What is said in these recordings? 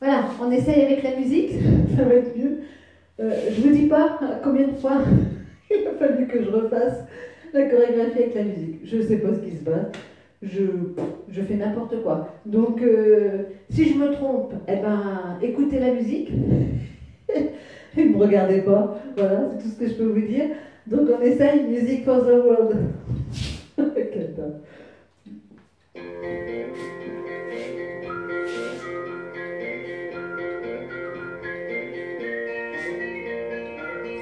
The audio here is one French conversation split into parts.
Voilà, on essaye avec la musique, ça va être mieux. Euh, je ne vous dis pas combien de fois il a fallu que je refasse la chorégraphie avec la musique. Je ne sais pas ce qui se passe. Je, fais n'importe quoi. Donc, euh, si je me trompe, eh ben, écoutez la musique et ne me regardez pas. Voilà, c'est tout ce que je peux vous dire. Donc, on essaye Music for the World. Quel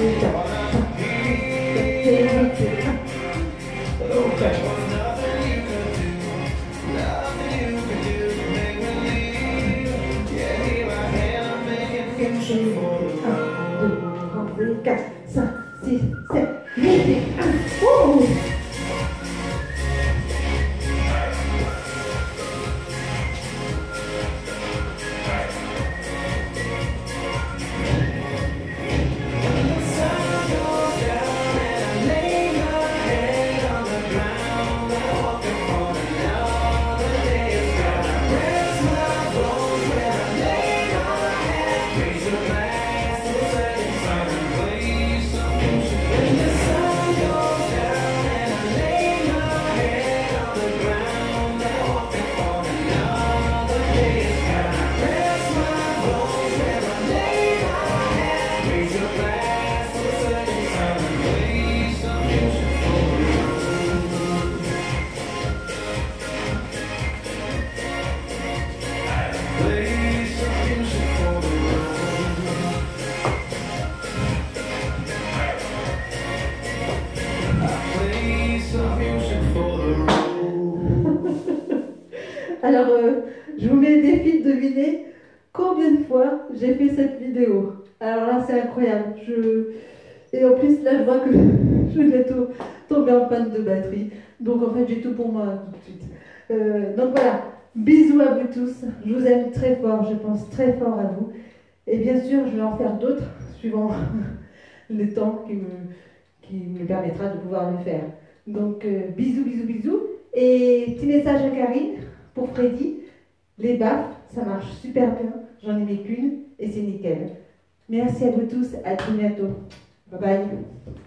au guichet. On reprend. Alors, euh, je vous mets le défi de deviner combien de fois j'ai fait cette vidéo? Alors là, c'est incroyable. Et en plus, là, je vois que je vais tomber en panne de batterie. Donc, en fait, j'ai tout pour moi tout de suite. Euh, donc voilà, bisous à vous tous. Je vous aime très fort, je pense très fort à vous. Et bien sûr, je vais en faire d'autres, suivant le temps qui me, qui me permettra de pouvoir le faire. Donc, euh, bisous, bisous, bisous. Et petit message à Karine pour Freddy. Les baffes, ça marche super bien. J'en ai mis qu'une et c'est nickel. Merci à vous tous. À très bientôt. Bye bye.